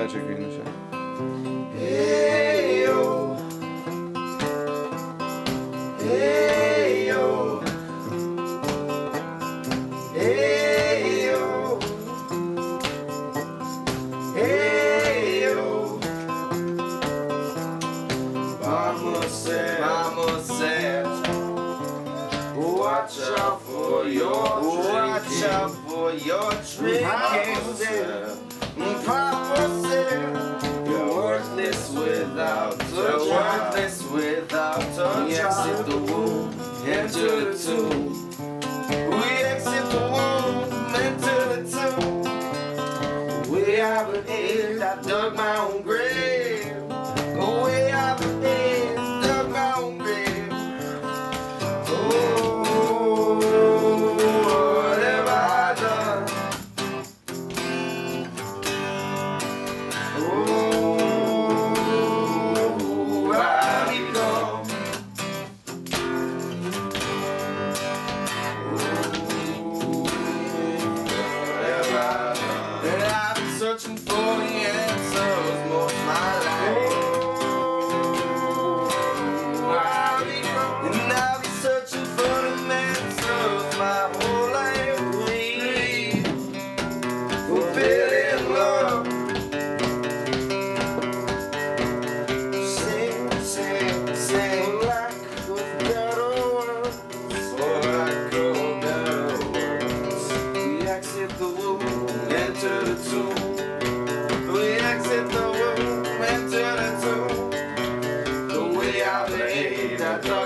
Patrick Green Hey yo. Hey yo. Hey yo. Hey yo. Watch out for your Watch out for your drinking. The Don't without a We exit the womb into the tomb. We exit the womb into the tomb. We have an end. I dug my own grave.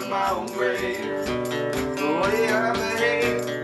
dug my own grave. The way I behave.